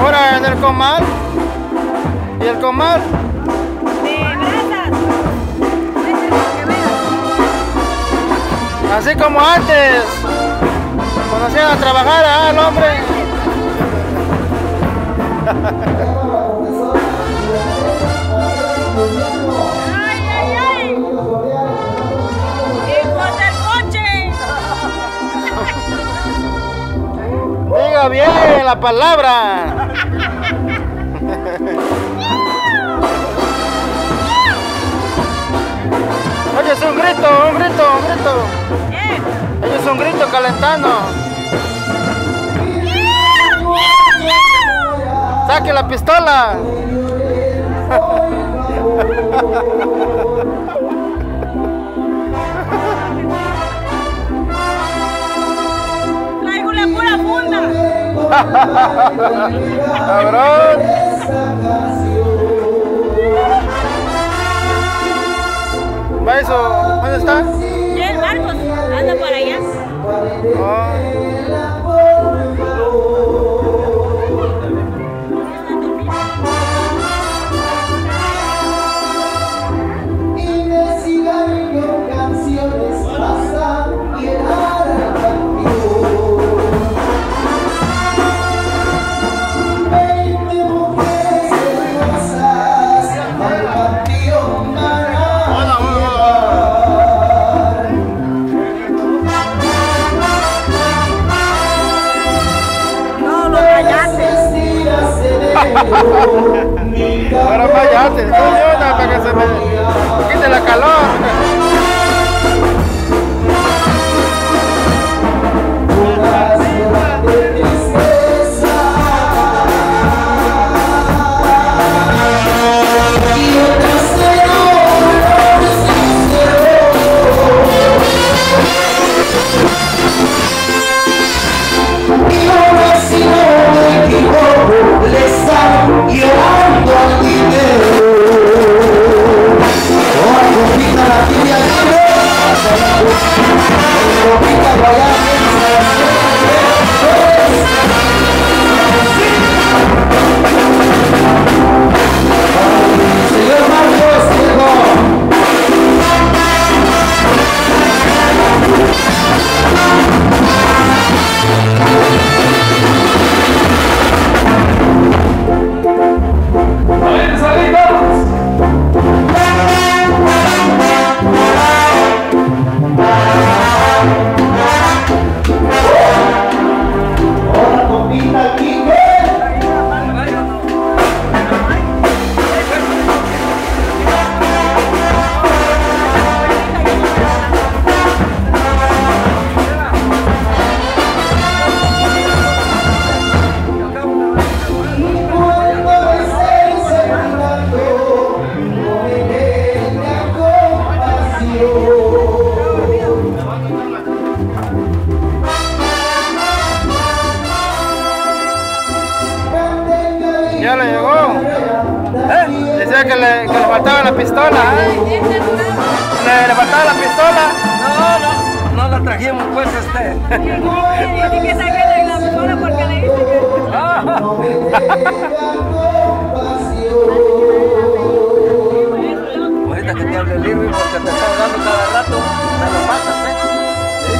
Ahora en el comal. ¿Y el comal? Así como antes. Cuando hacían a trabajar al hombre. Bien la palabra. Oye, es un grito, un grito, un grito. Oye, es un grito calentando. Saque la pistola. Va eso, ¿dónde está? Ya el Marcos anda por allá. Oh. Ahora te ayuda para que se me quite la calor. ¿Eh? Que le, que le faltaba la pistola. ¿eh? Le, le faltaba la pistola. No, no, no la trajimos pues este. Tiene que sacarle la pistola porque le dice que... No me tenga compasión. Ahorita que te hable el Irving porque te está hablando cada rato, me lo pasas, ¿eh?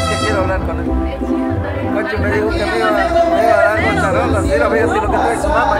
Que quiero hablar con él. Coche me dijo que me iba, me iba a dar con charolas. Mira, fíjate lo que trae su mamá.